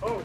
Oh.